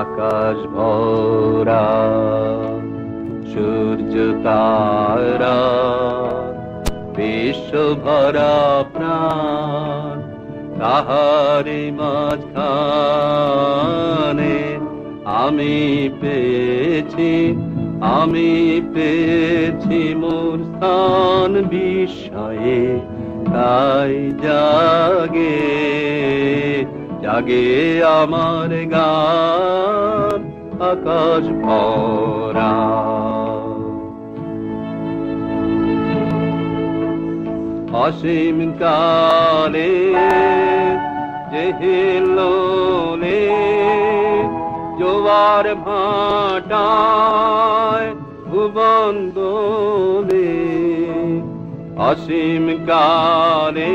আকাশ ভরা, সূর্য তারা, বিশ্ব ভরা প্রাণ তাহারি মাঝখানে আমি পেয়েছি আমি পেয়েছি মোর স্থান বিষয়ে তাই জাগে জাগে আমার গান, আকাশ ভরা। অসীম কালে যে হিলোলে জোয়ার ভাটায় ভুবন দোলে অসীম কালে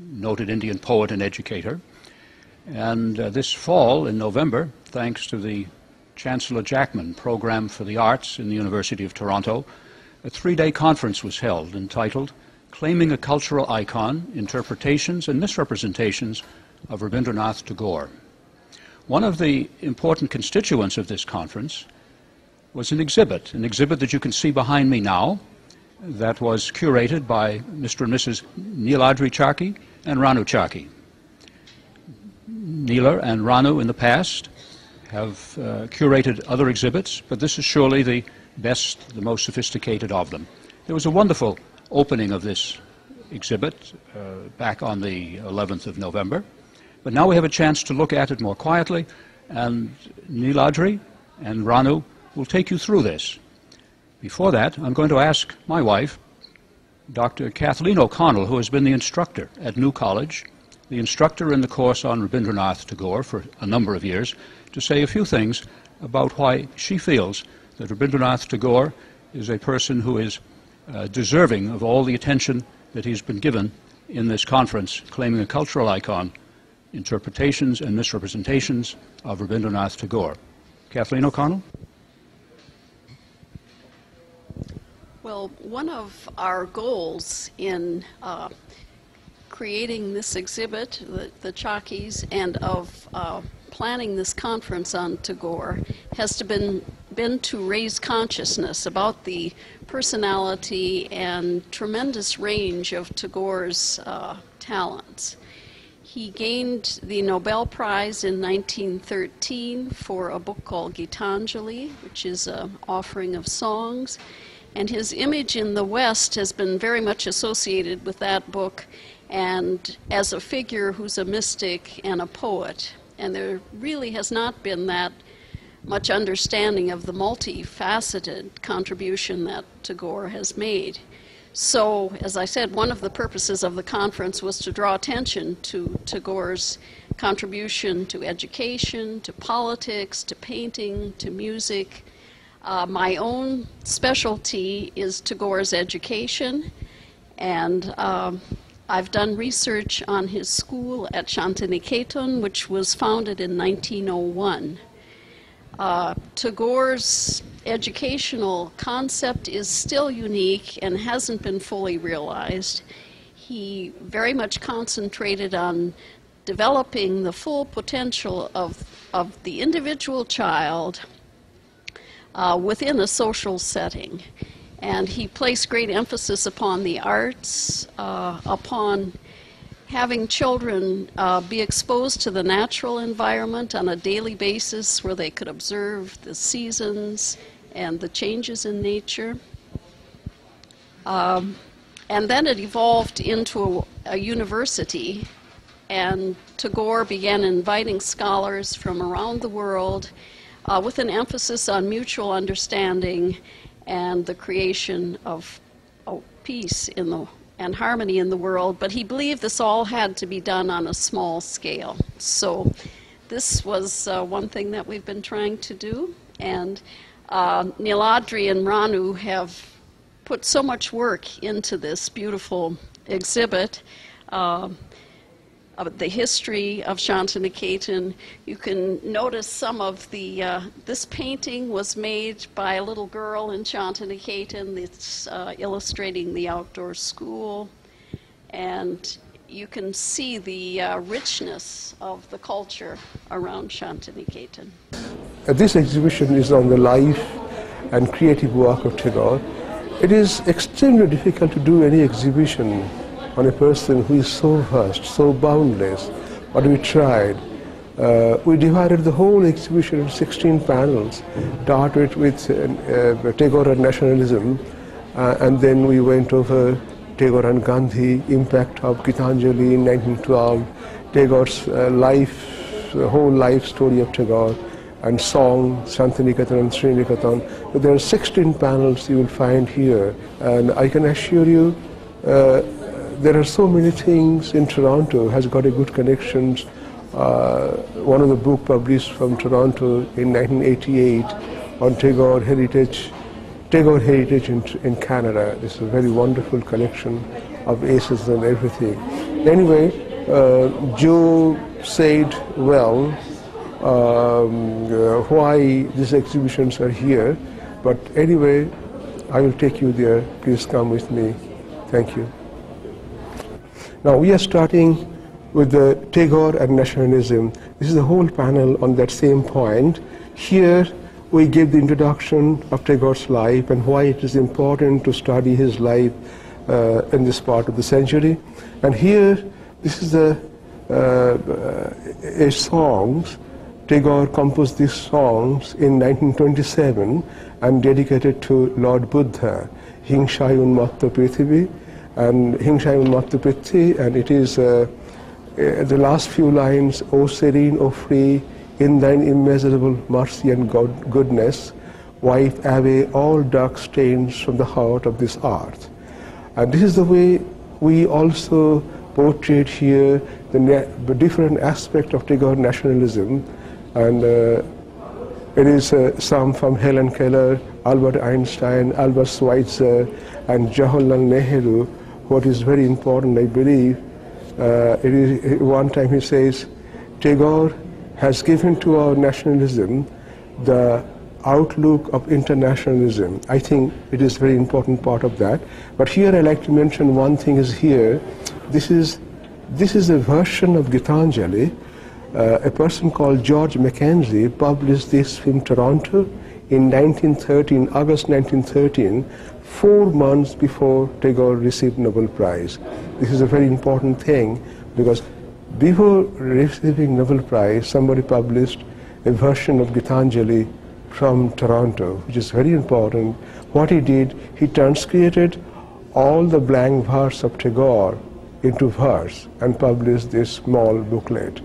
noted Indian poet and educator. And uh, this fall, in November, thanks to the Chancellor Jackman Program for the Arts in the University of Toronto, a three-day conference was held entitled Claiming a Cultural Icon, Interpretations and Misrepresentations of Rabindranath Tagore. One of the important constituents of this conference was an exhibit, an exhibit that you can see behind me now, that was curated by Mr. and Mrs. Niladri Chaki and Ranu Chaki. Neela and Ranu in the past have uh, curated other exhibits, but this is surely the best, the most sophisticated of them. There was a wonderful opening of this exhibit uh, back on the 11th of November, but now we have a chance to look at it more quietly, and Niladri and Ranu will take you through this. Before that, I'm going to ask my wife, Dr. Kathleen O'Connell, who has been the instructor at New College, the instructor in the course on Rabindranath Tagore for a number of years, to say a few things about why she feels that Rabindranath Tagore is a person who is uh, deserving of all the attention that he's been given in this conference, claiming a cultural icon, interpretations and misrepresentations of Rabindranath Tagore. Kathleen O'Connell? Well, one of our goals in uh, creating this exhibit, the, the Chakis, and of uh, planning this conference on Tagore has to been, been to raise consciousness about the personality and tremendous range of Tagore's uh, talents. He gained the Nobel Prize in 1913 for a book called Gitanjali, which is an offering of songs. And his image in the West has been very much associated with that book and as a figure who's a mystic and a poet. And there really has not been that much understanding of the multifaceted contribution that Tagore has made. So, as I said, one of the purposes of the conference was to draw attention to Tagore's contribution to education, to politics, to painting, to music. Uh, my own specialty is Tagore's education, and um, I've done research on his school at Shantiniketan, which was founded in 1901. Uh, Tagore's educational concept is still unique and hasn't been fully realized. He very much concentrated on developing the full potential of, of the individual child uh, within a social setting. And he placed great emphasis upon the arts, uh, upon having children uh, be exposed to the natural environment on a daily basis where they could observe the seasons and the changes in nature. Um, and then it evolved into a, a university, and Tagore began inviting scholars from around the world uh, with an emphasis on mutual understanding and the creation of oh, peace in the, and harmony in the world. But he believed this all had to be done on a small scale. So this was uh, one thing that we've been trying to do, and uh, Niladri and Ranu have put so much work into this beautiful exhibit. Uh, of the history of Shantiniketan. You can notice some of the, uh, this painting was made by a little girl in Shantiniketan. It's uh, illustrating the outdoor school. And you can see the uh, richness of the culture around Shantiniketan. Uh, this exhibition is on the life and creative work of Tagore. It is extremely difficult to do any exhibition on a person who is so vast, so boundless. But we tried. Uh, we divided the whole exhibition into 16 panels, started with uh, uh, Tagore and nationalism, uh, and then we went over Tagore and Gandhi, impact of Gitanjali in 1912, Tagore's uh, life, the whole life story of Tagore, and song, Shantiniketan and Sriniketan. There are 16 panels you will find here, and I can assure you uh, there are so many things in Toronto, has got a good connections. Uh, one of the book published from Toronto in 1988 on Tagore heritage, Tagore heritage in, in Canada. This is a very wonderful collection of aces and everything. Anyway, uh, Joe said, well, um, uh, why these exhibitions are here. But anyway, I will take you there. Please come with me. Thank you. Now we are starting with the Tagore and nationalism. This is the whole panel on that same point. Here we give the introduction of Tagore's life and why it is important to study his life uh, in this part of the century. And here, this is the uh, a songs. Tagore composed these songs in 1927 and dedicated to Lord Buddha, Hingshayun Matta Prithivi, and Hingshai Mattupitti, and it is uh, uh, the last few lines, O serene, O free, in thine immeasurable mercy and God, goodness, wipe away all dark stains from the heart of this earth. And this is the way we also portray here the, the different aspect of Tagore nationalism. And uh, it is uh, some from Helen Keller, Albert Einstein, Albert Schweitzer, and Jawaharlal Nehru, what is very important, I believe, uh, it is, one time he says, Tagore has given to our nationalism the outlook of internationalism. I think it is very important part of that. But here I like to mention one thing is here, this is, this is a version of Gitanjali. Uh, a person called George Mackenzie published this in Toronto in 1913, August 1913, four months before Tagore received Nobel Prize. This is a very important thing because before receiving Nobel Prize, somebody published a version of Gitanjali from Toronto, which is very important. What he did, he transcreated all the blank verse of Tagore into verse and published this small booklet.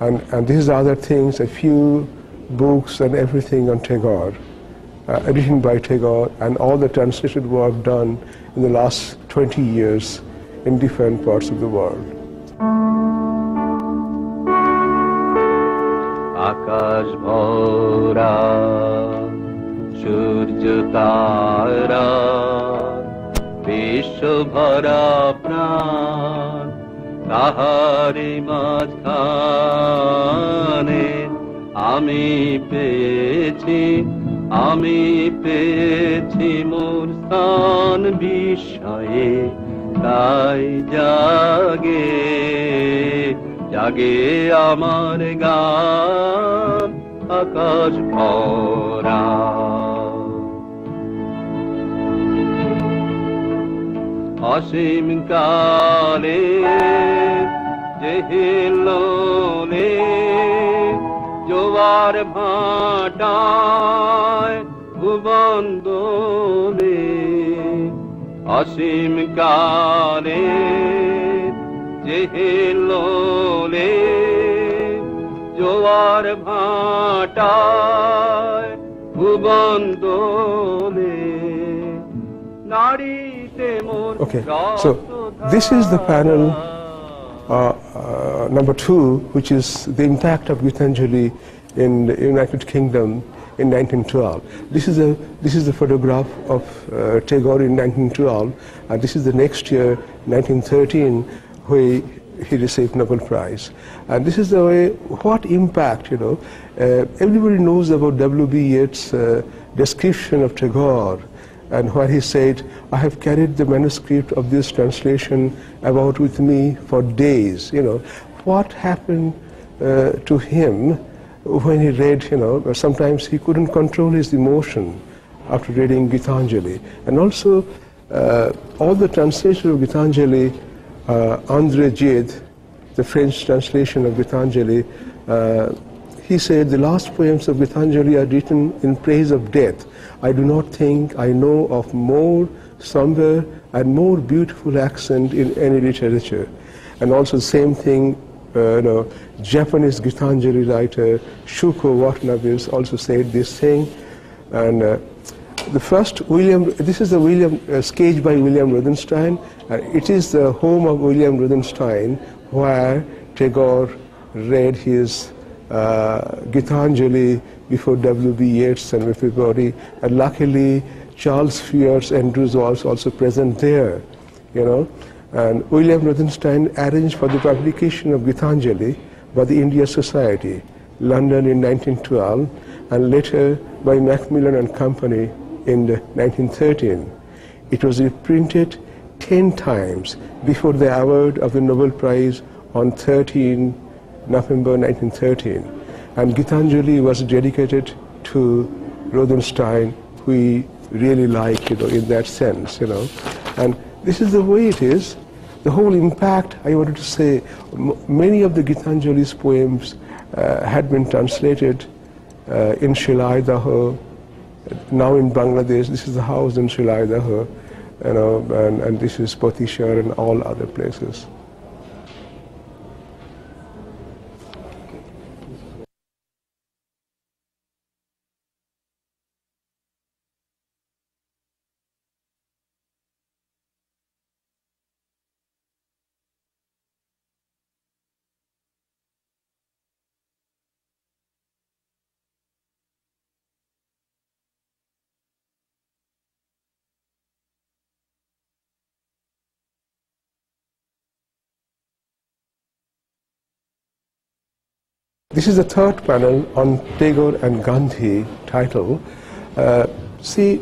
And, and these are other things, a few books and everything on Tagore uh, written by Tagore and all the translated work done in the last 20 years in different parts of the world. আকাশ ভরা সূর্য তারা বিশ্ব ভরা প্রাণ তাহারি মাঝখানে আমি পেয়েছি আমি পেয়েছি মোর স্থান বিষয়ে তাই জাগে জাগে আমার গান আকাশ ভরা। অসীম কালে যে জেহিলোলে জোয়ার ভাটায় ভুবন দোলে অসীম কালে জেহিলোলে জোয়ার ভাটায় ভুবন দোলে নারীতে মোর Okay, so this is the panel uh, uh, number two, which is the impact of Gitanjali in the United Kingdom in 1912. This is a this is the photograph of uh, Tagore in 1912, and this is the next year, 1913, where he received Nobel Prize. And this is the way, what impact, you know. Uh, everybody knows about W.B. Yeats' uh, description of Tagore and where he said, I have carried the manuscript of this translation about with me for days. You know, what happened uh, to him when he read, you know, sometimes he couldn't control his emotion after reading Gitanjali. And also, uh, all the translation of Gitanjali, uh, André Gide, the French translation of Gitanjali, uh, he said, the last poems of Gitanjali are written in praise of death. I do not think I know of more somber and more beautiful accent in any literature. And also the same thing, you know, Japanese Gitanjali writer Shuko Watanabe also said this thing. And uh, the first William, this is the William, uh, sketch by William Rothenstein. Uh, it is the home of William Rothenstein where Tagore read his uh, Gitanjali before W.B. Yeats and everybody. And luckily, Charles Freer Andrews was also present there, you know. And William Rothenstein arranged for the publication of Gitanjali by the India Society, London in 1912, and later by Macmillan and Company in 1913. It was reprinted 10 times before the award of the Nobel Prize on 13 November 1913. And Gitanjali was dedicated to Rothenstein, who we really like, you know, in that sense, you know. And this is the way it is. The whole impact, I wanted to say, many of the Gitanjali's poems uh, had been translated uh, in Shilai Daha, now in Bangladesh. This is the house in Shilai Daha, you know, and, and this is Potishar and all other places. This is the third panel on Tagore and Gandhi title. Uh, see,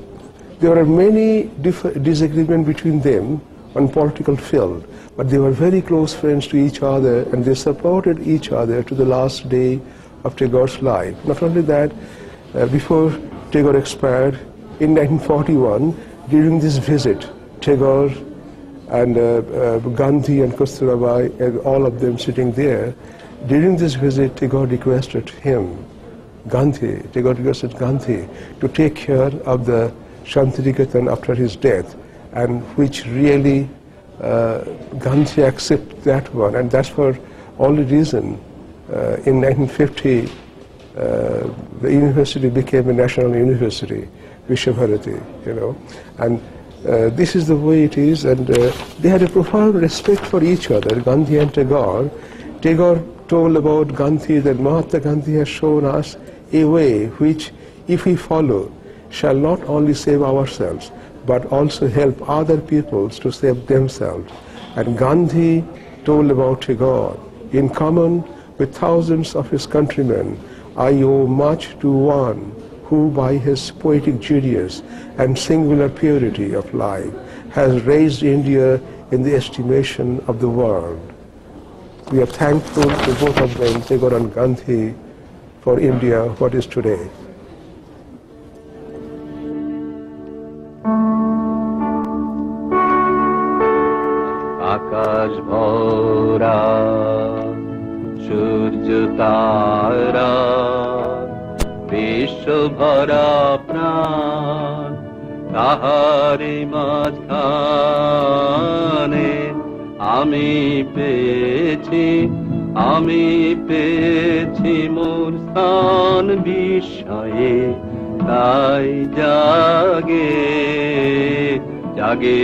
there are many disagreements between them on political field, but they were very close friends to each other and they supported each other to the last day of Tagore's life. Not only that, uh, before Tagore expired in 1941, during this visit, Tagore and uh, uh, Gandhi and Kasturabai, and all of them sitting there, during this visit, Tagore requested him, Gandhi, Tagore requested Gandhi to take care of the Shantiniketan after his death, and which really uh, Gandhi accepted that one, and that's for all the reason. Uh, in 1950, uh, the university became a national university, Vishwabharati, you know, and uh, this is the way it is, and uh, they had a profound respect for each other, Gandhi and Tagore. Tagore told about Gandhi that Mahatma Gandhi has shown us a way which, if we follow, shall not only save ourselves, but also help other peoples to save themselves. And Gandhi told about God. in common with thousands of his countrymen, I owe much to one who by his poetic genius and singular purity of life has raised India in the estimation of the world. We are thankful to both of them, Tagore and Gandhi, for India, what is today. আকাশ ভরা সূর্য তারা বিশ্ব ভরা প্রাণ তাহারি মাঝখানে আমি পেয়েছি আমি পেয়েছি মোর স্থান বিষয়ে তাই জাগে জাগে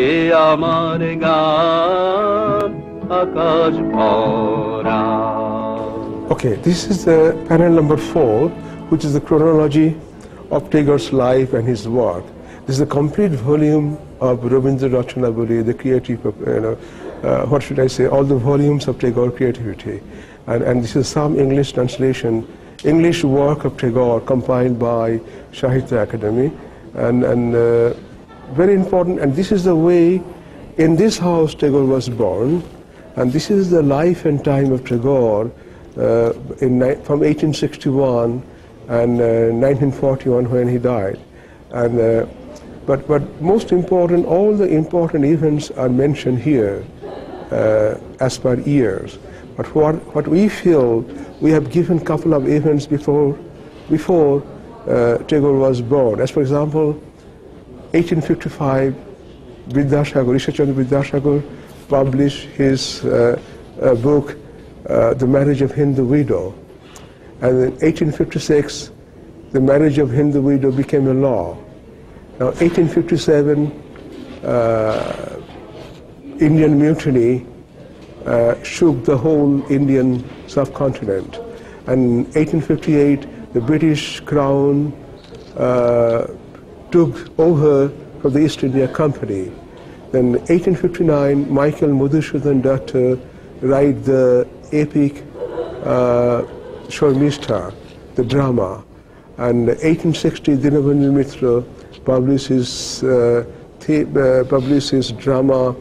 আমার গান আকাশ ভরা Okay, this is the panel number four, which is the chronology of Tagore's life and his work. This is a complete volume of Rabindra Rachanabali, the creative, of, you know, uh, what should I say, all the volumes of Tagore creativity. And, and this is some English translation, English work of Tagore compiled by Sahitya Akademi. And, and uh, very important, and this is the way, in this house Tagore was born, and this is the life and time of Tagore uh, in, from 1861 and uh, 1941 when he died. And, uh, but, but most important, all the important events are mentioned here uh, as per years. But what, what we feel, we have given couple of events before, before uh, Tagore was born. As for example, 1855, Vidyasagar, Ishachandra Vidyasagar published his uh, uh, book, uh, The Marriage of Hindu Widow. And in 1856, the marriage of Hindu widow became a law. Now, 1857, uh, Indian mutiny uh, shook the whole Indian subcontinent. And 1858, the British Crown uh, took over from the East India Company. Then 1859, Michael Madhusudan Datta write the epic uh, the drama. And 1860, Dinabandhu Mitra publishes, uh, uh, publishes drama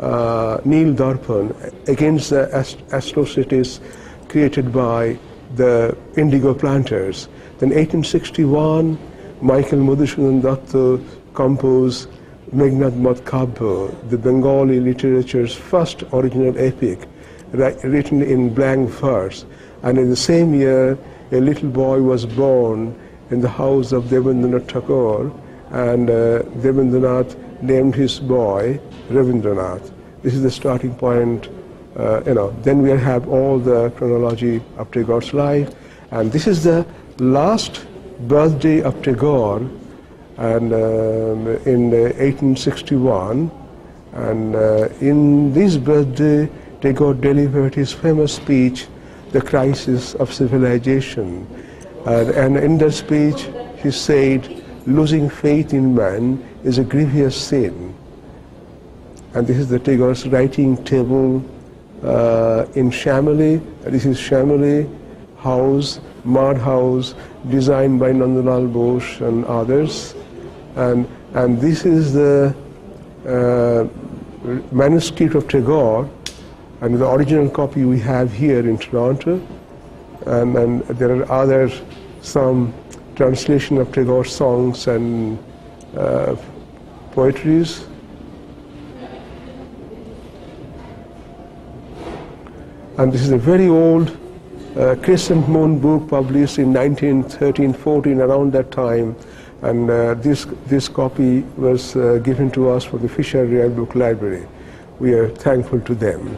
uh, Nil Darpan against the atrocities created by the indigo planters. Then 1861, Michael Madhusudan Datta composed Meghnad Madkabya, the Bengali literature's first original epic, ri- written in blank verse. And in the same year, a little boy was born in the house of Devendranath Tagore, and uh, Devendranath named his boy Ravindranath. This is the starting point. Uh, you know, then we have all the chronology of Tagore's life, and this is the last birthday of Tagore, and um, in uh, 1861, and uh, in this birthday, Tagore delivered his famous speech, "The Crisis of Civilization," and, and in that speech, he said, "Losing faith in man is a grievous sin." And this is the Tagore's writing table uh, in Shyamali. This is Shyamali House, mud house, designed by Nandalal Bose and others. And, and this is the uh, manuscript of Tagore, and the original copy we have here in Toronto. And, and there are other some translation of Tagore songs and uh, poetries. And this is a very old uh, Crescent Moon book published in 1913, 14, around that time. And uh, this, this copy was uh, given to us for the Fisher Rare Book Library. We are thankful to them.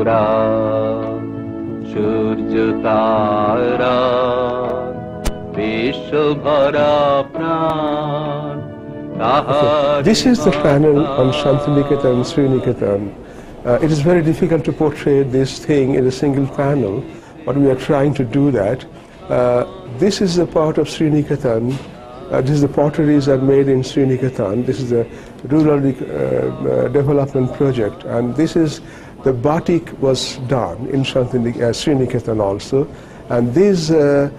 ভরা সূর্য তারা বিশ্ব ভরা প্রাণ তাহার This is the panel on Shantiniketan, Sriniketan. Uh, it is very difficult to portray this thing in a single panel, but we are trying to do that. Uh, this is a part of Sriniketan. Uh, this is the potteries are made in Sriniketan. This is the rural uh, uh, development project, and this is the batik was done in uh, Sriniketan also, and this uh,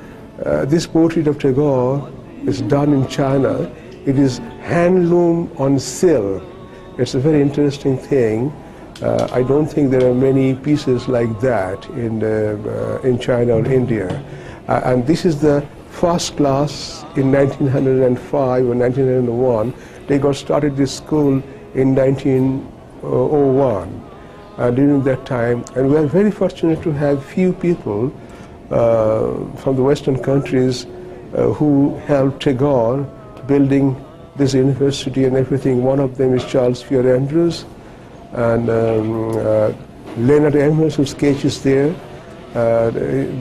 uh, this portrait of Tagore is done in China. It is handloom on silk. It's a very interesting thing. Uh, I don't think there are many pieces like that in, uh, uh, in China or India. And this is the first class in 1905 or 1901. They got started this school in 1901 uh, during that time. And we are very fortunate to have few people uh, from the Western countries uh, who helped Tagore building this university and everything. One of them is Charles Freer Andrews and um, uh, Leonard Elmhirst, whose sketch is there. Uh,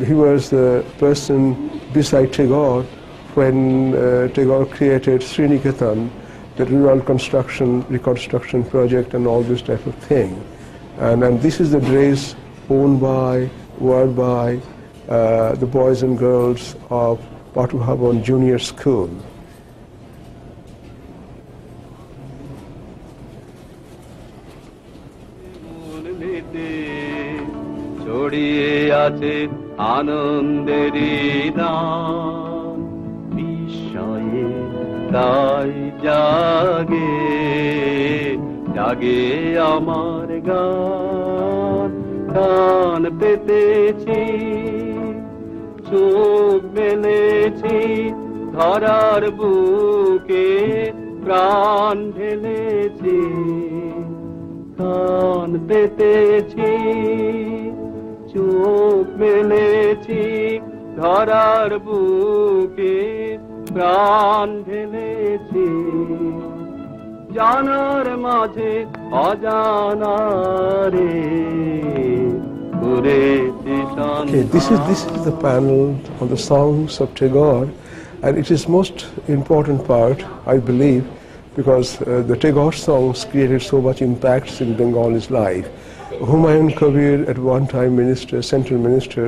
he was the person beside Tagore when uh, Tagore created Sriniketan, the rural construction, reconstruction project and all this type of thing. And, and this is the dress owned by, worn by uh, the boys and girls of Patuhabon Junior School. মন মেতে ছড়িয়ে আছে আনন্দেরই দান বিস্ময়ে তাই জাগে জাগে আমার গান গান পেতেছি, চোখ মেলেছি, ধরার বুকে প্রাণ ঢেলেছি কান পেতেছি, চোখ মেলেছি, ধরার বুকে প্রাণ ঢেলেছি। জানার মাঝে অজানারে ঘুরেছি Okay, this is this is the panel on the songs of Tagore, and it is most important part, I believe, because uh, the Tagore songs created so much impacts in Bengal's life. Humayun Kabir, at one time minister, central minister,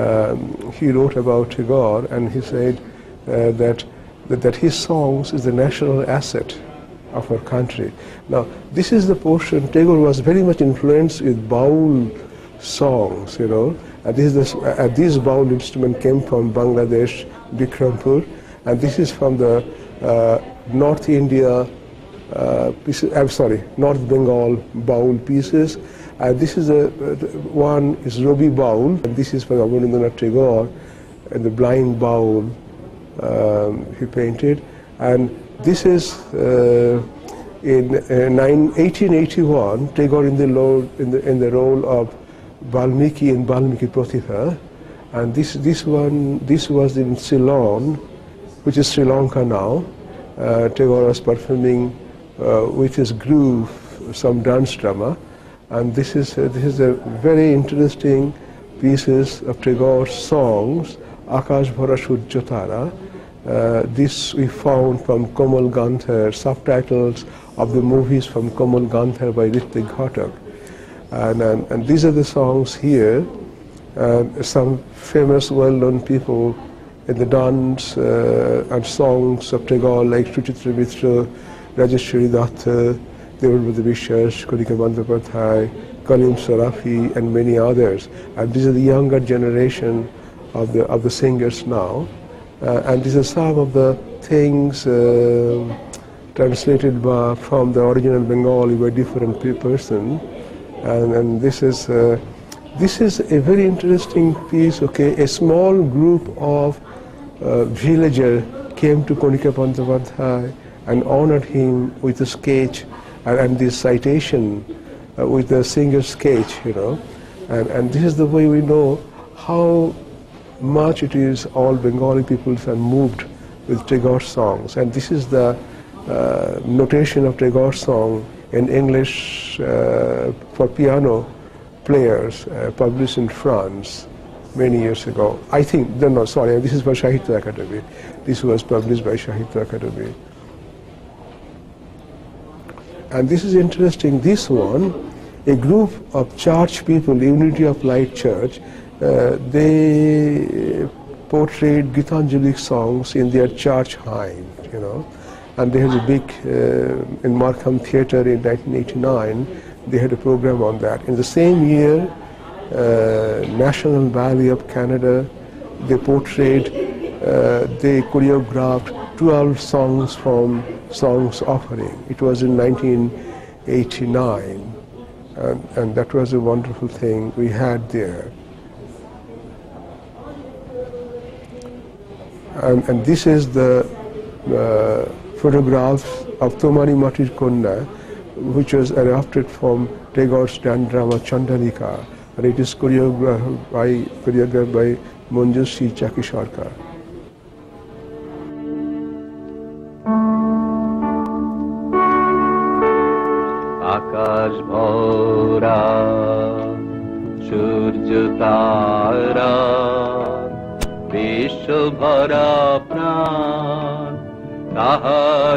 um, he wrote about Tagore, and he said uh, that, that that his songs is the national asset of our country. Now, this is the portion. Tagore was very much influenced with Baul songs, you know. And this is the, Baul instrument came from Bangladesh, Bikrampur, and this is from the uh, North India uh, I'm sorry, North Bengal Baul pieces. And this is a, uh, one is Robi Baul, and this is from Abanindranath Tagore, and the blind Baul um, he painted. And this is uh, in uh, nine, 1881, Tagore in the, lo- in the, in the role of Valmiki in Valmiki Pratibha. And this, this one, this was in Ceylon, which is Sri Lanka now. Uh, Tagore was performing uh, with his groove some dance drama. And this is, uh, this is a very interesting pieces of Tagore's songs, Akash Bhara. Uh, this we found from Komal Gandhar, subtitles of the movies from Komal Gandhar by Ritwik Ghatak. And, and, and these are the songs here. Uh, some famous, well-known people in the dance uh, and songs of Tagore like Suchitra Mitra, Rajeshwari Datta, Devendra Vishwas, Kanika Bandyopadhyay, Kalim Sharafi, and many others. And these are the younger generation of the, of the singers now. Uh, and these are some of the things uh, translated by, from the original Bengali by different pe- person. And, and this is uh, this is a very interesting piece. Okay, a small group of uh, villager came to Kanika Bandyopadhyay and honored him with a sketch and, and this citation uh, with the singer's sketch, you know. And, and this is the way we know how much it is all Bengali peoples are moved with Tagore songs. And this is the uh, notation of Tagore song in English uh, for piano players uh, published in France many years ago. I think, no, no, sorry, this is for Sahitya Akademi. This was published by Sahitya Akademi. And this is interesting, this one, a group of church people, Unity of Light Church, they portrayed Gitanjali songs in their church hymn, you know. And they had a big, uh, in Markham Theatre in 1989, they had a program on that. In the same year, uh, National Ballet of Canada, they portrayed, uh, they choreographed 12 songs from Songs Offering. It was in 1989, and, and that was a wonderful thing we had there. And, and this is the uh, photograph of Tomani Matir Konna, which was adapted from Tagore's dance drama and it is choreographed by, choreographed by Manjushri Chaki.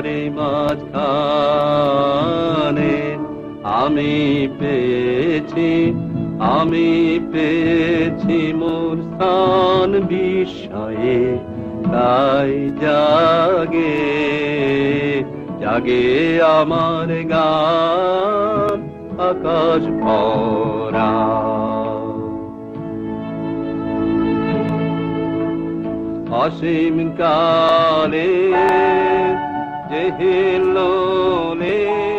তাহারি মাঝখানে আমি পেয়েছি আমি পেয়েছি মোর স্থান বিস্ময়ে। তাই জাগে জাগে আমার গান আকাশ ভরা। অসীম কালে जहिलो ने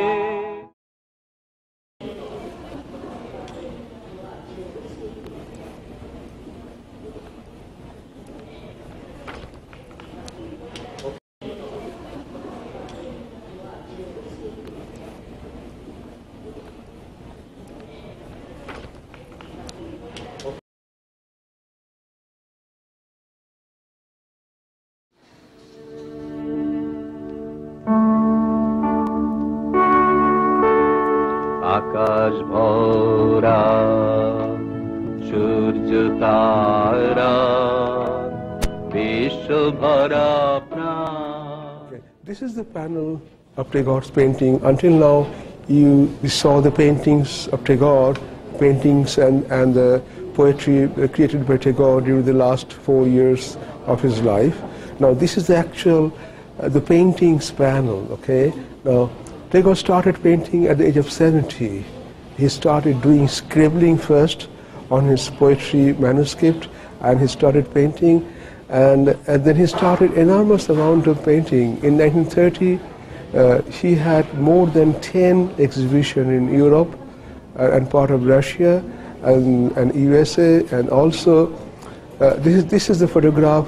panel of Tagore's painting. Until now, you saw the paintings of Tagore, paintings and, and the poetry created by Tagore during the last four years of his life. Now, this is the actual, uh, the paintings panel, okay? Now, Tagore started painting at the age of 70. He started doing scribbling first on his poetry manuscript, and he started painting and, and then he started enormous amount of painting. In 1930, uh, he had more than 10 exhibitions in Europe uh, and part of Russia and, and USA, and also uh, this, is, this is the photograph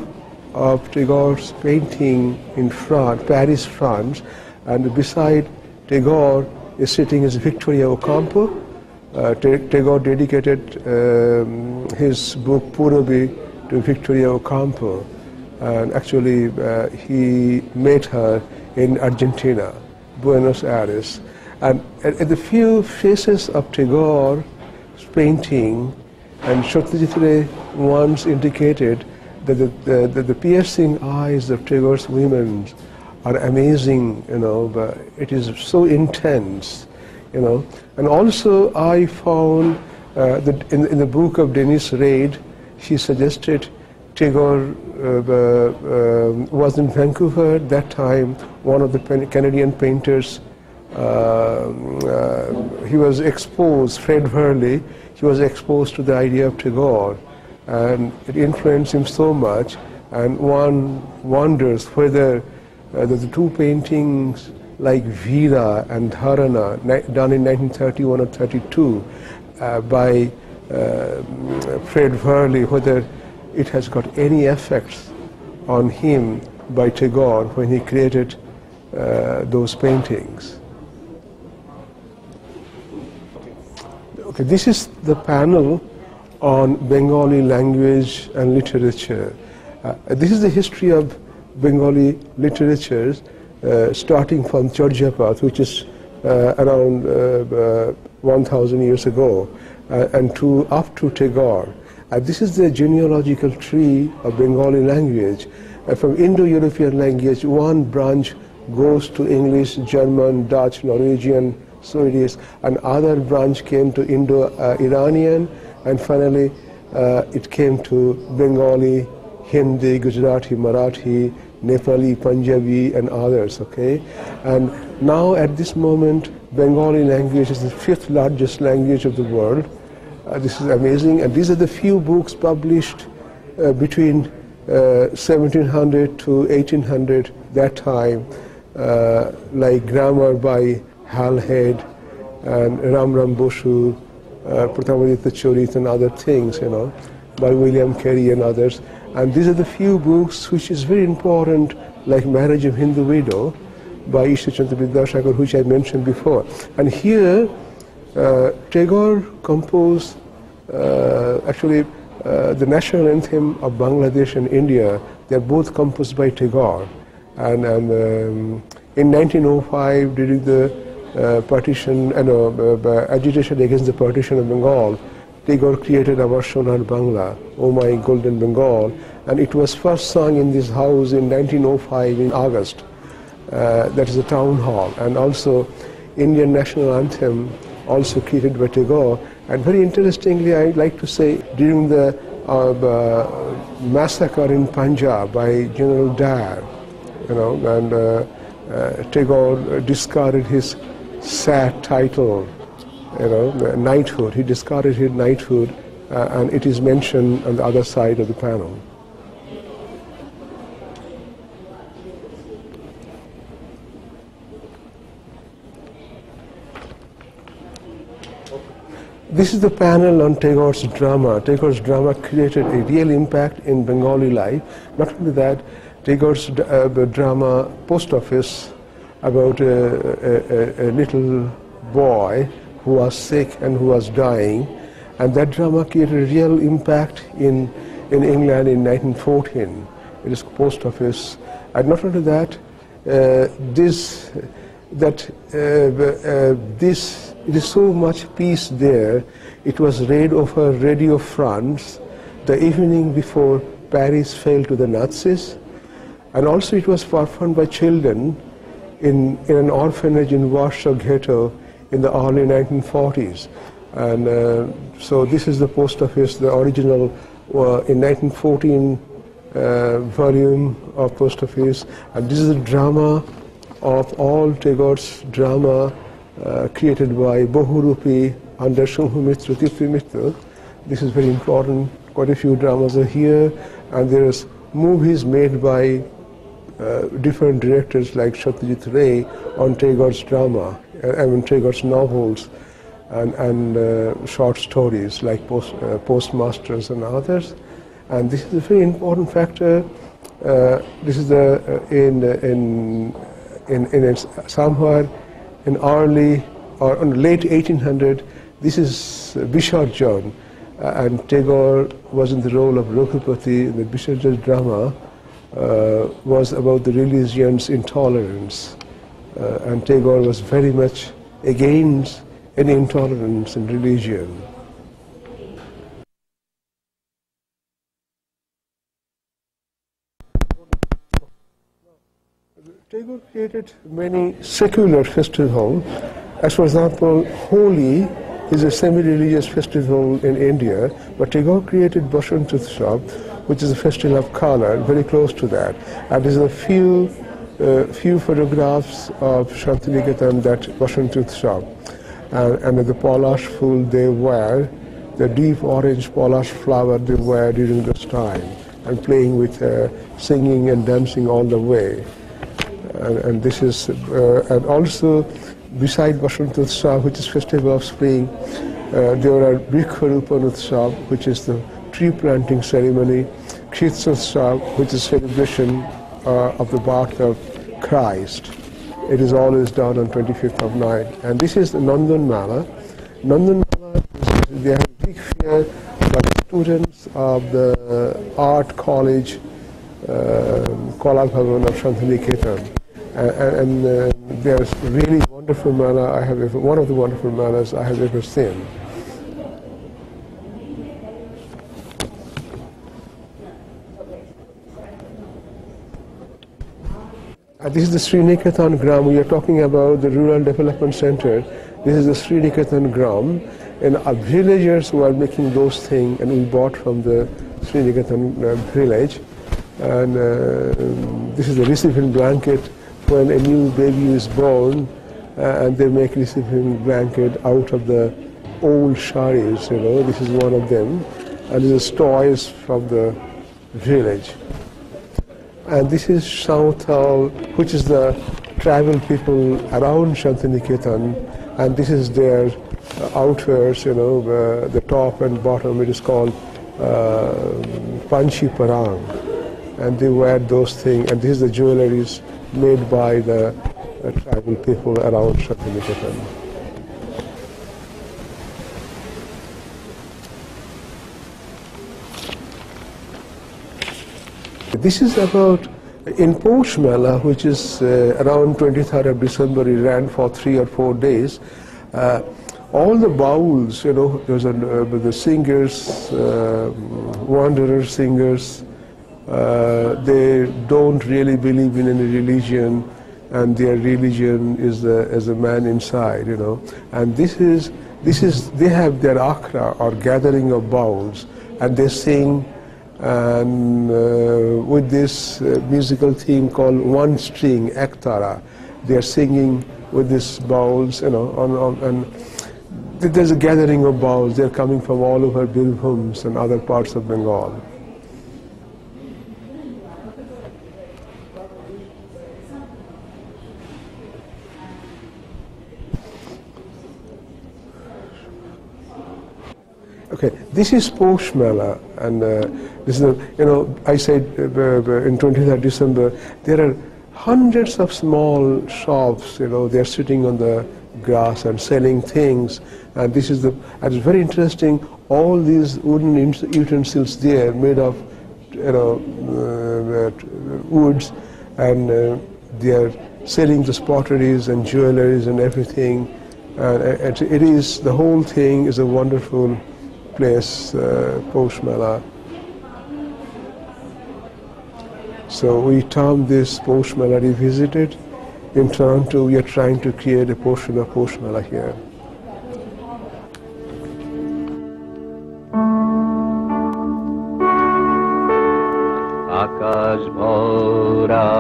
of Tagore's painting in France, Paris, France, and beside Tagore is sitting is Victoria Ocampo. Uh, Tagore dedicated um, his book Purabi to Victoria Ocampo, and actually uh, he met her in Argentina, Buenos Aires. And at, at the few faces of Tagore's painting, and Satyajit Ray once indicated that the, the, the, the piercing eyes of Tagore's women are amazing, you know, but it is so intense, you know. And also I found uh, that in, in the book of Denise Reid, she suggested Tagore uh, uh, was in Vancouver at that time, one of the Canadian painters. Uh, uh, he was exposed, Fred Varley, he was exposed to the idea of Tagore, and it influenced him so much. And one wonders whether uh, the, two paintings like Vera and Dharana, done in 1931 or 32 uh, by uh, Fred Varley, whether it has got any effects on him by Tagore when he created uh, those paintings. Okay, this is the panel on Bengali language and literature. Uh, this is the history of Bengali literatures, uh, starting from Charjapath, which is uh, around uh, uh, 1,000 years ago, uh, and to up to Tagore. Uh, this is the genealogical tree of Bengali language. Uh, from Indo-European language, one branch goes to English, German, Dutch, Norwegian, Swedish, and other branch came to Indo-Iranian, and finally uh, it came to Bengali, Hindi, Gujarati, Marathi, Nepali, Punjabi, and others. Okay, and now at this moment, Bengali language is the fifth largest language of the world. Uh, this is amazing, and these are the few books published uh, between uh, 1700 to 1800 that time, uh, like grammar by Halhed and Ram Ram Boshu, uh, Chorit and other things, you know, by William Carey and others. And these are the few books which is very important, like Marriage of Hindu Widow by Ishachandra Vidyashankar, which I mentioned before. And here, uh, Tagore composed uh, actually uh, the national anthem of Bangladesh and India. They're both composed by Tagore. And, and um, in 1905, during the uh, partition, no, uh, uh, agitation against the partition of Bengal, Tagore created our Sonar Bangla, Oh My Golden Bengal, and it was first sung in this house in 1905 in August. Uh, that is the town hall, and also Indian national anthem, also created by Tagore. And very interestingly, I'd like to say during the uh, uh, massacre in Punjab by General Dyer, you know, and Tagore discarded his sad title you know, knighthood. He discarded his knighthood, uh, and it is mentioned on the other side of the panel. This is the panel on Tagore's drama. Tagore's drama created a real impact in Bengali life. Not only that, Tagore's uh, drama Post Office about a, a, a little boy who was sick and who was dying. And that drama created a real impact in, in England in 1914. It is post office. And not only that, uh, this, that uh, uh, this, it is so much peace there. It was read over Radio France the evening before Paris fell to the Nazis. And also it was performed by children in, in an orphanage in Warsaw Ghetto in the early 1940s. And uh, so this is the post office, the original uh, in 1914 uh, volume of post office. And this is the drama of all Tagore's drama uh, created by Bohurupi under Shambhu Mitra, Tripti Mitra. This is very important. Quite a few dramas are here. And there's movies made by uh, different directors like Satyajit Ray on Tagore's drama. I mean Tagore's novels and, and uh, short stories like post, uh, Postmasters and others. And this is a very important factor. Uh, this is the, uh, in, in, in, in somewhere in early or in late 1800, this is Visarjon. Uh, and Tagore was in the role of Raghupati in the Visarjon drama, uh, was about the religion's intolerance. Uh, and Tagore was very much against any intolerance in religion. Tagore created many secular festivals. As for example, Holi is a semi-religious festival in India, but Tagore created Basant Utsav, which is a festival of color, very close to that. And there's a few uh, few photographs of Shantiniketan that Basant Utsav. And, the palash full they wear, the deep orange palash flower they wear during this time, and playing with, uh, singing and dancing all the way. And, and this is, uh, and also beside Basant Utsav, which is festival of spring, uh, there are Vriksharopan Utsav, which is the tree planting ceremony, Kshitsa which is celebration uh, of the birth of Christ. It is always done on 25th of night. And this is the Nandan Mala. Nandan Mala, is, they have a big fair by students of the art college, uh, Kala Bhavan of. And, and uh, there's really wonderful mala I have ever, one of the wonderful malas I have ever seen. Uh, this is the Sriniketan Gram. We are talking about the Rural Development Center. This is the Sriniketan Gram. And our villagers who are making those things, and we bought from the Sriniketan uh, village. And uh, this is the receiving blanket when a new baby is born, uh, and they make this blanket out of the old sharis, you know. This is one of them. And this is toys from the village. And this is Santal, which is the tribal people around Shantiniketan, and this is their uh, you know, uh, the top and bottom, it is called uh, Panchi Parang. And they wear those things, and this is the jewelries made by the uh, tribal people around Shantiniketan. This is about in Posh Mela, which is uh, around 23rd of December, it ran for three or four days. Uh, all the Bauls, you know, uh, the singers, uh, wanderer singers, uh, they don't really believe in any religion, and their religion is as a man inside, you know. And this is, this is, they have their akhra or gathering of Bauls, and they sing and uh, with this uh, musical theme called one string, ektara. They are singing with these Bauls, you know, on, on, and there's a gathering of Bauls. They're coming from all over Birbhums and other parts of Bengal. Okay, this is Posh Mela, and uh, this is, you know, I said uh, in 23rd December, there are hundreds of small shops, you know, they're sitting on the grass and selling things, and this is the, and it's very interesting, all these wooden utensils there made of, you know, uh, woods, and uh, they are selling the potteries and jewelries and everything, and it is, the whole thing is a wonderful place, uh, Posh Mela. So we term this Posh Mela revisited. In Toronto, we are trying to create a portion of Posh Mela here. আকাশ ভরা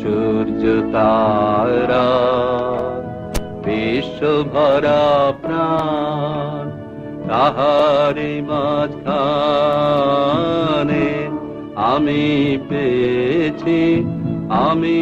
সূর্য তারা বিশ্ব ভরা প্রাণ তাহারি মাঝখানে আমি পেয়েছি আমি